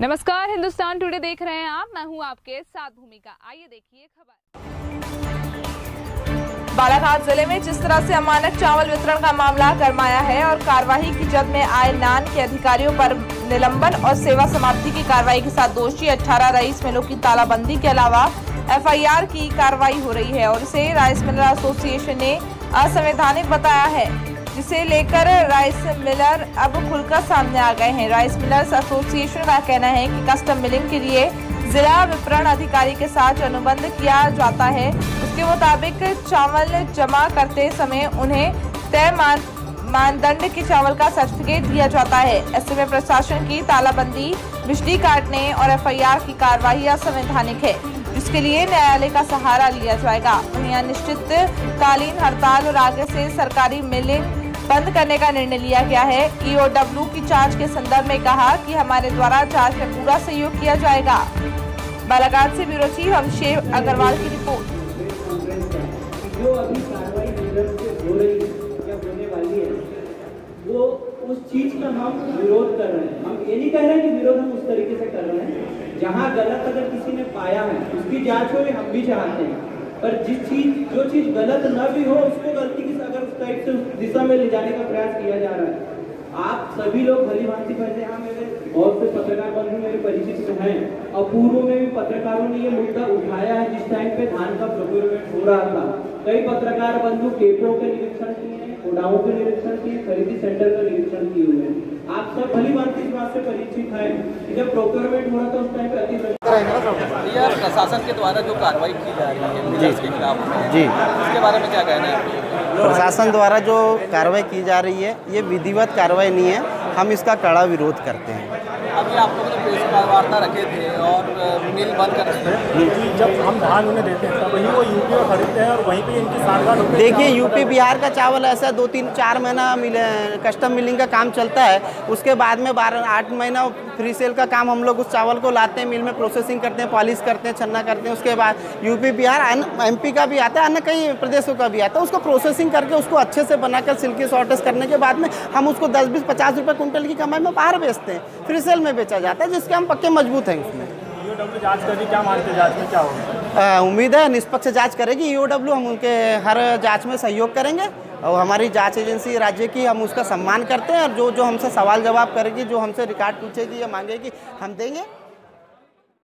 नमस्कार, हिंदुस्तान टुडे देख रहे हैं आप। मैं हूँ आपके साथ भूमिका। आइए देखिए खबर। बालाघाट ज़िले में जिस तरह से अमानक चावल वितरण का मामला गरमाया है और कार्यवाही की जद में आए नान के अधिकारियों पर निलंबन और सेवा समाप्ति की कार्रवाई के साथ दोषी 18 राइस मिलों की तालाबंदी के अलावा एफआईआर की कार्रवाई हो रही है और इसे राइस मिलर एसोसिएशन ने असंवैधानिक बताया है। जिसे लेकर राइस मिलर अब खुलकर सामने आ गए हैं। राइस मिलर्स एसोसिएशन का कहना है कि कस्टम मिलिंग के लिए जिला विपणन अधिकारी के साथ अनुबंध किया जाता है। उसके मुताबिक चावल जमा करते समय उन्हें तय मान मानदंड के चावल का सर्टिफिकेट दिया जाता है। ऐसे में प्रशासन की तालाबंदी, बिजली काटने और एफआईआर की कार्रवाई असंवैधानिक है। जिसके लिए न्यायालय का सहारा लिया जाएगा। उन्हें अनिश्चितकालीन हड़ताल और आगे से सरकारी मिलिंग बंद करने का निर्णय लिया गया है। ईओडब्ल्यू की जाँच के संदर्भ में कहा कि हमारे द्वारा जाँच में पूरा सहयोग किया जाएगा। बालाघाट से ब्यूरो चीफ अभिषेक अग्रवाल की रिपोर्ट। वो उस चीज़ का हम विरोध कर रहे हैं। हम ये नहीं कह रहे हैं कि विरोध हम उस तरीके से कर रहे हैं। जहाँ गलत अगर किसी ने पाया है, उसकी जाँच हो हम भी चाहते हैं। पर जिस चीज़, जो चीज़ गलत न भी हो, उसको गलती की अगर उस टाइप से उस दिशा में ले जाने का प्रयास किया जा रहा है। आप सभी लोग भली भांति पहले यहाँ मेरे बहुत से पत्रकार बंधु मेरे परिचित में हैं। और पूर्व में भी पत्रकारों ने ये मुद्दा उठाया है जिस टाइम पे धान का प्रोक्योरमेंट हो रहा था। कई पत्रकार बंधु केपों के निरीक्षण किए हैं गोडाउन के निरीक्षण किए खरीदी सेंटर का निरीक्षण किए हुए हैं। आप सब भली भांति इस बात से परिचित हैं कि जब प्रोक्योरमेंट हो रहा था उस टाइम पे अति प्रशासन के द्वारा जो कार्रवाई की जा रही है खिलाफ जी। इसके बारे में क्या कहना है? प्रशासन द्वारा जो कार्रवाई की जा रही है ये विधिवत कार्रवाई नहीं है। हम इसका कड़ा विरोध करते हैं। अभी आप लोगों ने प्रेस वार्ता रखे थे और मिल बंद कर कि जब हम धान उन्हें देते हैं वही वो यूपी में खरीदते हैं और वहीं पे इनकी साठ देखिए यूपी बिहार का चावल ऐसा दो तीन चार महीना मिले कस्टम मिलिंग का काम चलता है। उसके बाद में बारह आठ महीना फ्री सेल का काम हम लोग उस चावल को लाते हैं मिल में प्रोसेसिंग करते हैं पॉलिश करते हैं छन्ना करते हैं। उसके बाद यूपी बिहार एम पी का भी आता है अन्य कई प्रदेशों का भी आता है। उसको प्रोसेसिंग करके उसको अच्छे से बनाकर सिल्की शॉर्टेज करने के बाद में हम उसको दस बीस पचास रुपये कुंटल की कमाई में बाहर बेचते हैं फ्री सेल में बेचा जाता है जिसके हम पक्के मज़बूत हैं उसमें। जाँच करके क्या मानते जाँच में क्या होगा? उम्मीद है निष्पक्ष जाँच करेगी ईओडब्ल्यू हम उनके हर जाँच में सहयोग करेंगे और हमारी जाँच एजेंसी राज्य की हम उसका सम्मान करते हैं और जो जो हमसे सवाल जवाब करेगी जो हमसे रिकॉर्ड पूछेगी या मांगेगी हम देंगे।